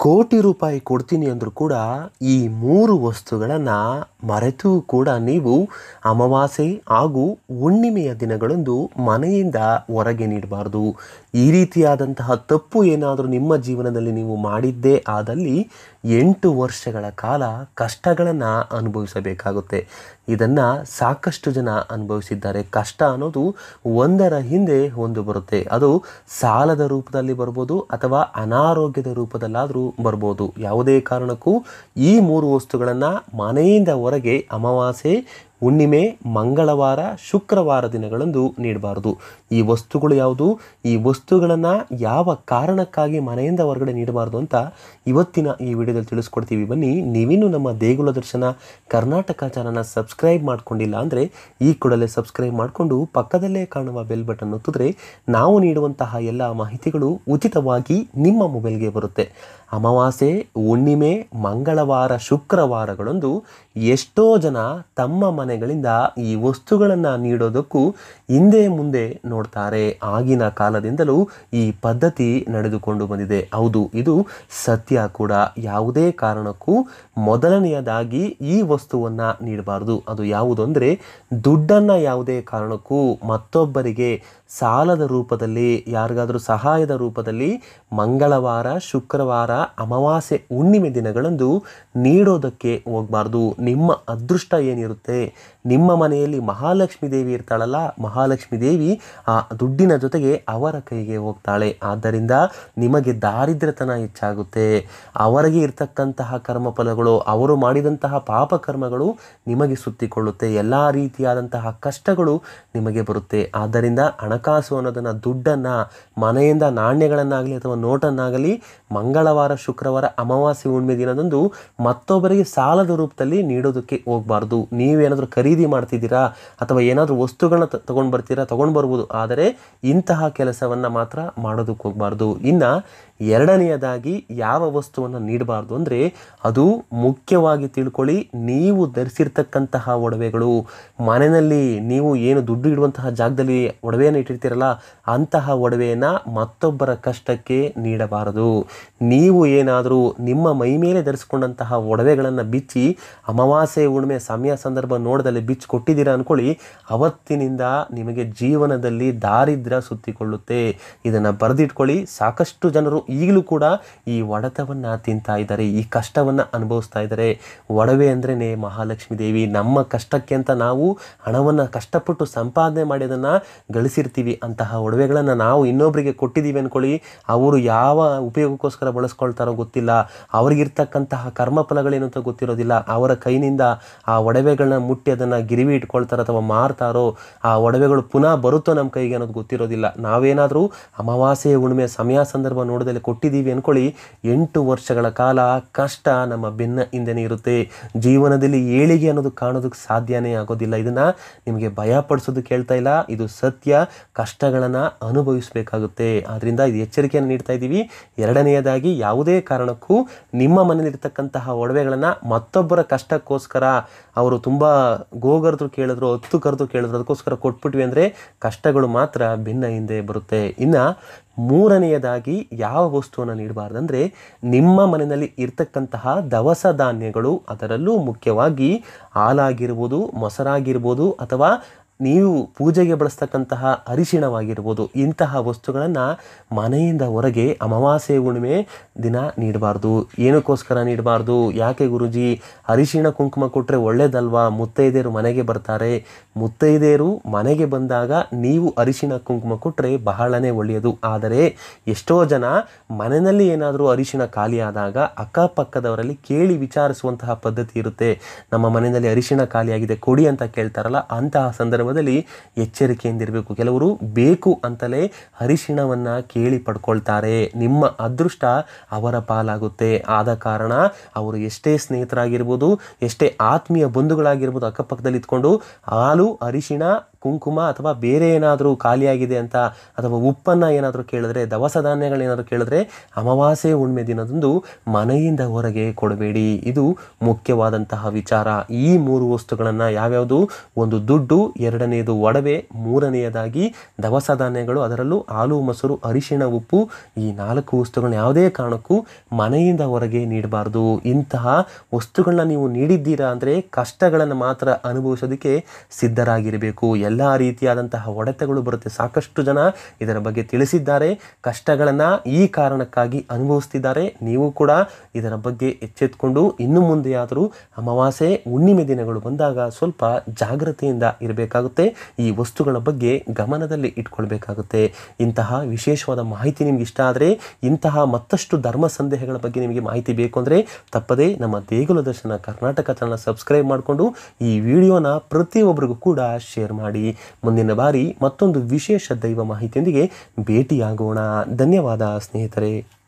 ಕೋಟಿ ರೂಪಾಯಿ ಕೊಡ್ತೀನಿ ಅಂದರೂ ಕೂಡ ಈ ಮೂರು ವಸ್ತುಗಳನ್ನು ಮರೆತು ಕೂಡ ನೀವು ಅಮಾವಾಸ್ಯೆ ಹಾಗೂ ಹುಣ್ಣಿಮೆಯ ದಿನಗಳಂದು ಮನೆಯಿಂದ ಹೊರಗೆ ನೀಡಬಾರ್ದು. ಈ ರೀತಿಯಾದಂತಹ ತಪ್ಪು ಏನಾದರೂ ನಿಮ್ಮ ಜೀವನದಲ್ಲಿ ನೀವು ಮಾಡಿದ್ದೇ ಆದಲ್ಲಿ ಎಂಟು ವರ್ಷಗಳ ಕಾಲ ಕಷ್ಟಗಳನ್ನು ಅನುಭವಿಸಬೇಕಾಗುತ್ತೆ. ಇದನ್ನು ಸಾಕಷ್ಟು ಜನ ಅನುಭವಿಸಿದ್ದಾರೆ. ಕಷ್ಟ ಅನ್ನೋದು ಒಂದರ ಹಿಂದೆ ಒಂದು ಬರುತ್ತೆ. ಅದು ಸಾಲದ ರೂಪದಲ್ಲಿ ಬರ್ಬೋದು ಅಥವಾ ಅನಾರೋಗ್ಯದ ರೂಪದಲ್ಲಾದರೂ ಬರ್ಬೋದು. ಯಾವುದೇ ಕಾರಣಕ್ಕೂ ಈ ಮೂರು ವಸ್ತುಗಳನ್ನು ಮನೆಯಿಂದ ಹೊರಗೆ ಅಮಾವಾಸ್ಯೆ ಹುಣ್ಣಿಮೆ, ಮಂಗಳವಾರ, ಶುಕ್ರವಾರ ದಿನಗಳಂದು ನೀಡಬಾರದು. ಈ ವಸ್ತುಗಳು ಯಾವುದು? ಈ ವಸ್ತುಗಳನ್ನು ಯಾವ ಕಾರಣಕ್ಕಾಗಿ ಮನೆಯಿಂದ ಹೊರಗಡೆ ನೀಡಬಾರ್ದು ಅಂತ ಇವತ್ತಿನ ಈ ವಿಡಿಯೋದಲ್ಲಿ ತಿಳಿಸ್ಕೊಡ್ತೀವಿ. ಬನ್ನಿ, ನೀವಿನ್ನೂ ನಮ್ಮ ದೇಗುಲ ದರ್ಶನ ಕರ್ನಾಟಕ ಚಾನಲ್ನ ಸಬ್ಸ್ಕ್ರೈಬ್ ಮಾಡ್ಕೊಂಡಿಲ್ಲ ಅಂದರೆ ಈ ಕೂಡಲೇ ಸಬ್ಸ್ಕ್ರೈಬ್ ಮಾಡಿಕೊಂಡು ಪಕ್ಕದಲ್ಲೇ ಕಾಣುವ ಬೆಲ್ ಬಟನ್ ಒತ್ತಿದ್ರೆ ನಾವು ನೀಡುವಂತಹ ಎಲ್ಲ ಮಾಹಿತಿಗಳು ಉಚಿತವಾಗಿ ನಿಮ್ಮ ಮೊಬೈಲ್ಗೆ ಬರುತ್ತೆ. ಅಮಾವಾಸ್ಯೆ, ಹುಣ್ಣಿಮೆ, ಮಂಗಳವಾರ, ಶುಕ್ರವಾರಗಳಂದು ಎಷ್ಟೋ ಜನ ತಮ್ಮ ಮನೆಗಳಿಂದ ಈ ವಸ್ತುಗಳನ್ನು ನೀಡೋದಕ್ಕೂ ಹಿಂದೆ ಮುಂದೆ ನೋಡ್ತಾರೆ. ಆಗಿನ ಕಾಲದಿಂದಲೂ ಈ ಪದ್ಧತಿ ನಡೆದುಕೊಂಡು ಬಂದಿದೆ. ಹೌದು, ಇದು ಸತ್ಯ ಕೂಡ. ಯಾವುದೇ ಕಾರಣಕ್ಕೂ ಮೊದಲನೆಯದಾಗಿ ಈ ವಸ್ತುವನ್ನು ನೀಡಬಾರದು. ಅದು ಯಾವುದು ಅಂದರೆ ದುಡ್ಡನ್ನು ಯಾವುದೇ ಕಾರಣಕ್ಕೂ ಮತ್ತೊಬ್ಬರಿಗೆ ಸಾಲದ ರೂಪದಲ್ಲಿ, ಯಾರಿಗಾದರೂ ಸಹಾಯದ ರೂಪದಲ್ಲಿ ಮಂಗಳವಾರ, ಶುಕ್ರವಾರ, ಅಮಾವಾಸ್ಯೆ, ಹುಣ್ಣಿಮೆ ದಿನಗಳಂದು ನೀಡೋದಕ್ಕೆ ಹೋಗಬಾರ್ದು. ನಿಮ್ಮ ಅದೃಷ್ಟ ಏನಿರುತ್ತೆ? ನಿಮ್ಮ ಮನೆಯಲ್ಲಿ ಮಹಾಲಕ್ಷ್ಮಿ ದೇವಿ ಇರ್ತಾಳಲ್ಲ, ಮಹಾಲಕ್ಷ್ಮಿ ದೇವಿ ಆ ದುಡ್ಡಿನ ಜೊತೆಗೆ ಅವರ ಕೈಗೆ ಹೋಗ್ತಾಳೆ. ಆದ್ದರಿಂದ ನಿಮಗೆ ದಾರಿದ್ರ್ಯತನ ಹೆಚ್ಚಾಗುತ್ತೆ. ಅವರಿಗೆ ಇರ್ತಕ್ಕಂತಹ ಕರ್ಮಫಲಗಳು, ಅವರು ಮಾಡಿದಂತಹ ಪಾಪಕರ್ಮಗಳು ನಿಮಗೆ ಸುತ್ತಿಕೊಳ್ಳುತ್ತೆ. ಎಲ್ಲ ರೀತಿಯಾದಂತಹ ಕಷ್ಟಗಳು ನಿಮಗೆ ಬರುತ್ತೆ. ಆದ್ದರಿಂದ ಹಣಕಾಸು ಅನ್ನೋದನ್ನು, ದುಡ್ಡನ್ನು, ಮನೆಯಿಂದ ನಾಣ್ಯಗಳನ್ನಾಗಲಿ ಅಥವಾ ನೋಟನ್ನಾಗಲಿ ಮಂಗಳವಾರ, ಶುಕ್ರವಾರ, ಅಮಾವಾಸ್ಯೆ, ಹುಣ್ಣಿಮೆ ದಿನದಂದು ಮತ್ತೊಬ್ಬರಿಗೆ ಸಾಲದ ರೂಪದಲ್ಲಿ ನೀಡೋದಕ್ಕೆ ಹೋಗಬಾರ್ದು. ನೀವೇನಾದರೂ ಖರೀದಿ ಮಾಡ್ತಿದ್ದೀರಾ ಅಥವಾ ಏನಾದರೂ ವಸ್ತುಗಳನ್ನ ತಗೊಂಡು ಬರ್ತೀರಾ, ತಗೊಂಡು ಬರ್ಬೋದು. ಆದರೆ ಇಂತಹ ಕೆಲಸವನ್ನು ಮಾತ್ರ ಮಾಡೋದಕ್ಕೆ ಹೋಗಬಾರ್ದು. ಇನ್ನು ಎರಡನೆಯದಾಗಿ ಯಾವ ವಸ್ತುವನ್ನು ನೀಡಬಾರ್ದು ಅಂದರೆ ಅದು ಮುಖ್ಯವಾಗಿ ತಿಳ್ಕೊಳ್ಳಿ ನೀವು ಧರಿಸಿರ್ತಕ್ಕಂತಹ ಒಡವೆಗಳು. ಮನೆಯಲ್ಲಿ ನೀವು ಏನು ದುಡ್ಡು ಇಡುವಂತಹ ಜಾಗದಲ್ಲಿ ಒಡವೆಯನ್ನು ಇಟ್ಟಿರ್ತೀರಲ್ಲ, ಅಂತಹ ಒಡವೆಯನ್ನು ಮತ್ತೊಬ್ಬರ ಕಷ್ಟಕ್ಕೆ ನೀಡಬಾರದು. ನೀವು ಏನಾದರೂ ನಿಮ್ಮ ಮೈ ಮೇಲೆ ಧರಿಸ್ಕೊಂಡಂತಹ ಒಡವೆಗಳನ್ನು ಬಿಚ್ಚಿ ಅಮಾವಾಸ್ಯೆ ಉಣ್ಮೆ ಸಮಯ ಸಂದರ್ಭ ನೋಡದಲ್ಲಿ ಬಿಚ್ಚಿ ಕೊಟ್ಟಿದ್ದೀರಾ ಅಂದ್ಕೊಳ್ಳಿ ಅವತ್ತಿನಿಂದ ನಿಮಗೆ ಜೀವನದಲ್ಲಿ ದಾರಿದ್ರ್ಯ ಸುತ್ತಿಕೊಳ್ಳುತ್ತೆ. ಇದನ್ನು ಬರೆದಿಟ್ಕೊಳ್ಳಿ, ಸಾಕಷ್ಟು ಜನರು ಈಗಲೂ ಕೂಡ ಈ ಒಡೆತವನ್ನು ತಿಂತಾ ಇದ್ದಾರೆ, ಈ ಕಷ್ಟವನ್ನು ಅನುಭವಿಸ್ತಾ ಇದ್ದಾರೆ. ಒಡವೆ ಅಂದ್ರೇ ಮಹಾಲಕ್ಷ್ಮಿ ದೇವಿ. ನಮ್ಮ ಕಷ್ಟಕ್ಕೆ ಅಂತ ನಾವು ಹಣವನ್ನು ಕಷ್ಟಪಟ್ಟು ಸಂಪಾದನೆ ಮಾಡಿ ಅದನ್ನು ಗಳಿಸಿರ್ತೀವಿ. ಅಂತಹ ಒಡವೆಗಳನ್ನು ನಾವು ಇನ್ನೊಬ್ಬರಿಗೆ ಕೊಟ್ಟಿದ್ದೀವಿ ಅಂದ್ಕೊಳ್ಳಿ ಅವರು ಯಾವ ಉಪಯೋಗಕ್ಕೋಸ್ಕರ ಬಳಸ್ಕೊಳ್ತಾರೋ ಗೊತ್ತಿಲ್ಲ. ಅವ್ರಿಗಿರ್ತಕ್ಕಂತಹ ಕರ್ಮಫಲಗಳೇನು ಅಂತ ಗೊತ್ತಿರೋದಿಲ್ಲ. ಅವರ ಕೈನಿಂದ ಆ ಒಡವೆಗಳನ್ನ ಮುಟ್ಟಿ ಅದನ್ನು ಗಿರಿವಿ ಇಟ್ಕೊಳ್ತಾರೋ ಅಥವಾ ಮಾರ್ತಾರೋ ಆ ಒಡವೆಗಳು ಪುನಃ ಬರುತ್ತೋ ನಮ್ಮ ಕೈಗೆ ಅನ್ನೋದು ಗೊತ್ತಿರೋದಿಲ್ಲ. ನಾವೇನಾದರೂ ಅಮಾವಾಸ್ಯೆ ಹುಣ್ಣಿಮೆ ಸಮಯ ಸಂದರ್ಭ ನೋಡೋದಲ್ಲಿ ಕೊಟ್ಟಿದ್ದೀವಿ ಅಂದ್ಕೊಳ್ಳಿ ಎಂಟು ವರ್ಷಗಳ ಕಾಲ ಕಷ್ಟ ನಮ್ಮ ಬೆನ್ನ ಹಿಂದೆನೇ ಇರುತ್ತೆ. ಜೀವನದಲ್ಲಿ ಏಳಿಗೆ ಅನ್ನೋದು ಕಾಣೋದಕ್ಕೆ ಸಾಧ್ಯನೇ ಆಗೋದಿಲ್ಲ. ಇದನ್ನು ನಿಮಗೆ ಭಯ ಪಡಿಸೋದಕ್ಕೆ ಹೇಳ್ತಾ ಇಲ್ಲ. ಇದು ಸತ್ಯ. ಕಷ್ಟಗಳನ್ನು ಅನುಭವಿಸಬೇಕಾಗುತ್ತೆ. ಆದ್ದರಿಂದ ಇದು ಎಚ್ಚರಿಕೆಯನ್ನು ನೀಡ್ತಾ ಇದ್ದೀವಿ. ಎರಡನೆಯದಾಗಿ ಯಾವುದೇ ಕಾರಣಕ್ಕೂ ನಿಮ್ಮ ಮನೇಲಿರ್ತಕ್ಕಂತಹ ಒಡವೆಗಳನ್ನು ಮತ್ತೊಬ್ಬರ ಕಷ್ಟಕ್ಕೋಸ್ಕರ ಅವರು ತುಂಬ ಗೋಗರ್ದು ಕೇಳಿದ್ರು, ಹತ್ತು ಕರೆದು ಕೇಳಿದ್ರು, ಅದಕ್ಕೋಸ್ಕರ ಕೊಟ್ಬಿಟ್ವಿ ಅಂದರೆ ಕಷ್ಟಗಳು ಮಾತ್ರ ಭಿನ್ನ ಹಿಂದೆ ಬರುತ್ತೆ. ಇನ್ನು ಮೂರನೆಯದಾಗಿ ಯಾವ ವಸ್ತುವನ್ನು ನೀಡಬಾರ್ದಂದ್ರೆ ನಿಮ್ಮ ಮನೆಯಲ್ಲಿ ಇರ್ತಕ್ಕಂತಹ ದವಸ ಧಾನ್ಯಗಳು ಅದರಲ್ಲೂ ಮುಖ್ಯವಾಗಿ ಹಾಲಾಗಿರ್ಬೋದು ಮೊಸರಾಗಿರ್ಬೋದು ಅಥವಾ ನೀವು ಪೂಜೆಗೆ ಬಳಸ್ತಕ್ಕಂತಹ ಅರಿಶಿಣವಾಗಿರ್ಬೋದು, ಇಂತಹ ವಸ್ತುಗಳನ್ನು ಮನೆಯಿಂದ ಹೊರಗೆ ಅಮಾವಾಸ್ಯೆ ಹುಣ್ಣಿಮೆ ದಿನ ನೀಡಬಾರ್ದು. ಏನಕ್ಕೋಸ್ಕರ ನೀಡಬಾರ್ದು? ಯಾಕೆ ಗುರುಜಿ? ಅರಿಶಿಣ ಕುಂಕುಮ ಕೊಟ್ಟರೆ ಒಳ್ಳೇದಲ್ವಾ? ಮುತ್ತೈದೆಯರು ಮನೆಗೆ ಬರ್ತಾರೆ. ಮುತ್ತೈದೆಯರು ಮನೆಗೆ ಬಂದಾಗ ನೀವು ಅರಿಶಿಣ ಕುಂಕುಮ ಕೊಟ್ಟರೆ ಬಹಳನೇ ಒಳ್ಳೆಯದು. ಆದರೆ ಎಷ್ಟೋ ಜನ ಮನೆಯಲ್ಲಿ ಏನಾದರೂ ಅರಿಶಿಣ ಖಾಲಿಯಾದಾಗ ಅಕ್ಕಪಕ್ಕದವರಲ್ಲಿ ಕೇಳಿ ವಿಚಾರಿಸುವಂತಹ ಪದ್ಧತಿ ಇರುತ್ತೆ. ನಮ್ಮ ಮನೆಯಲ್ಲಿ ಅರಿಶಿಣ ಖಾಲಿಯಾಗಿದೆ ಕೊಡಿ ಅಂತ ಕೇಳ್ತಾರಲ್ಲ, ಅಂತಹ ಸಂದರ್ಭದಲ್ಲಿ ಎಚ್ಚರಿಕೆಯಿಂದಿರಬೇಕು ಕೆಲವರು ಬೇಕು ಅಂತಲೇ ಅರಿಶಿಣವನ್ನು ಕೇಳಿ ಪಡ್ಕೊಳ್ತಾರೆ. ನಿಮ್ಮ ಅದೃಷ್ಟ ಅವರ ಪಾಲಾಗುತ್ತೆ. ಆದ ಕಾರಣ ಅವರು ಎಷ್ಟೇ ಸ್ನೇಹಿತರಾಗಿರ್ಬೋದು, ಎಷ್ಟೇ ಆತ್ಮೀಯ ಬಂಧುಗಳಾಗಿರ್ಬೋದು, ಅಕ್ಕಪಕ್ಕದಲ್ಲಿ ಇದ್ಕೊಂಡು ಹಾಲು, ಅರಿಶಿಣ ಕುಂಕುಮ ಅಥವಾ ಬೇರೆ ಏನಾದರೂ ಖಾಲಿಯಾಗಿದೆ ಅಂತ ಅಥವಾ ಉಪ್ಪನ್ನು ಏನಾದರೂ ಕೇಳಿದ್ರೆ, ದವಸ ಧಾನ್ಯಗಳೇನಾದರೂ ಕೇಳಿದ್ರೆ ಅಮಾವಾಸ್ಯೆ ಹುಣ್ಣಿಮೆ ದಿನದಂದು ಮನೆಯಿಂದ ಹೊರಗೆ ಕೊಡಬೇಡಿ. ಇದು ಮುಖ್ಯವಾದಂತಹ ವಿಚಾರ. ಈ ಮೂರು ವಸ್ತುಗಳನ್ನು ಯಾವ್ಯಾವುದು? ಒಂದು ದುಡ್ಡು ಎರಡನೆಯದು ಒಡವೆ, ಮೂರನೆಯದಾಗಿ ದವಸ ಧಾನ್ಯಗಳು, ಅದರಲ್ಲೂ ಹಾಲು, ಮೊಸರು, ಅರಿಶಿಣ, ಉಪ್ಪು ಈ ನಾಲ್ಕು ವಸ್ತುಗಳನ್ನ ಯಾವುದೇ ಕಾರಣಕ್ಕೂ ಮನೆಯಿಂದ ಹೊರಗೆ ನೀಡಬಾರ್ದು. ಇಂತಹ ವಸ್ತುಗಳನ್ನ ನೀವು ನೀಡಿದ್ದೀರಾ ಅಂದರೆ ಕಷ್ಟಗಳನ್ನು ಮಾತ್ರ ಅನುಭವಿಸೋದಕ್ಕೆ ಸಿದ್ಧರಾಗಿರಬೇಕು. ಎಲ್ಲ ರೀತಿಯಾದಂತಹ ಒಡೆತಗಳು ಬರುತ್ತೆ. ಸಾಕಷ್ಟು ಜನ ಇದರ ಬಗ್ಗೆ ತಿಳಿಸಿದ್ದಾರೆ. ಕಷ್ಟಗಳನ್ನು ಈ ಕಾರಣಕ್ಕಾಗಿ ಅನುಭವಿಸ್ತಿದ್ದಾರೆ. ನೀವು ಕೂಡ ಇದರ ಬಗ್ಗೆ ಎಚ್ಚೆತ್ಕೊಂಡು ಇನ್ನು ಮುಂದೆಯಾದರೂ ಅಮಾವಾಸ್ಯೆ, ಹುಣ್ಣಿಮೆ ದಿನಗಳು ಬಂದಾಗ ಸ್ವಲ್ಪ ಜಾಗ್ರತೆಯಿಂದ ಇರಬೇಕಾಗುತ್ತೆ. ಈ ವಸ್ತುಗಳ ಬಗ್ಗೆ ಗಮನದಲ್ಲಿ ಇಟ್ಕೊಳ್ಬೇಕಾಗುತ್ತೆ. ಇಂತಹ ವಿಶೇಷವಾದ ಮಾಹಿತಿ ನಿಮ್ಗೆ ಇಷ್ಟ ಆದರೆ, ಇಂತಹ ಮತ್ತಷ್ಟು ಧರ್ಮ ಸಂದೇಹಗಳ ಬಗ್ಗೆ ನಿಮಗೆ ಮಾಹಿತಿ ಬೇಕು ಅಂದರೆ ತಪ್ಪದೇ ನಮ್ಮ ದೇಗುಲ ದರ್ಶನ ಕರ್ನಾಟಕ ಚಾನಲ್ ಸಬ್ಸ್ಕ್ರೈಬ್ ಮಾಡಿಕೊಂಡು ಈ ವಿಡಿಯೋನ ಪ್ರತಿಯೊಬ್ಬರಿಗೂ ಕೂಡ ಶೇರ್ ಮಾಡಿ ಮುಂದಿನ ಬಾರಿ ಮತ್ತೊಂದು ವಿಶೇಷ ದೈವ ಮಾಹಿತಿಯೊಂದಿಗೆ ಭೇಟಿಯಾಗೋಣ. ಧನ್ಯವಾದ ಸ್ನೇಹಿತರೆ.